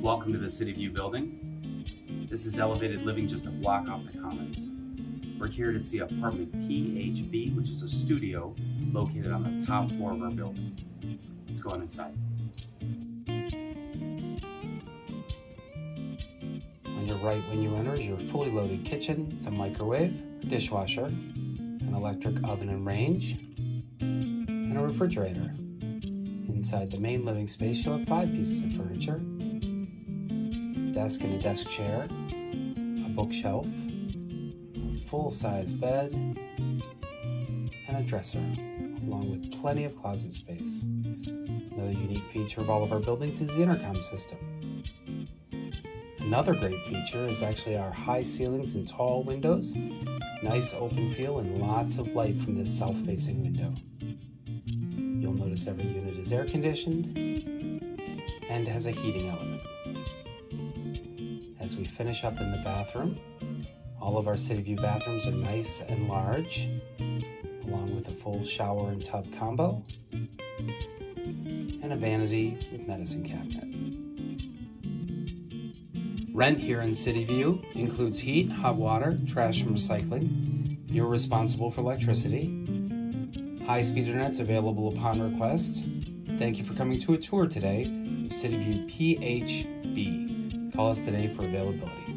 Welcome to the City View building. This is elevated living just a block off the Commons. We're here to see apartment PHB, which is a studio located on the top floor of our building. Let's go on inside. On your right when you enter is your fully loaded kitchen, the microwave, dishwasher, an electric oven and range, and a refrigerator. Inside the main living space, you'll have five pieces of furniture, a desk and a desk chair, a bookshelf, a full-size bed, and a dresser, along with plenty of closet space. Another unique feature of all of our buildings is the intercom system. Another great feature is actually our high ceilings and tall windows, nice open feel and lots of light from this south-facing window. You'll notice every unit is air conditioned and has a heating element as we finish up in the bathroom. All of our City View bathrooms are nice and large, along with a full shower and tub combo, and a vanity with medicine cabinet. Rent here in City View includes heat, hot water, trash and recycling. You're responsible for electricity. High-speed internet's available upon request. Thank you for coming to a tour today of City View PHB. Call us today for availability.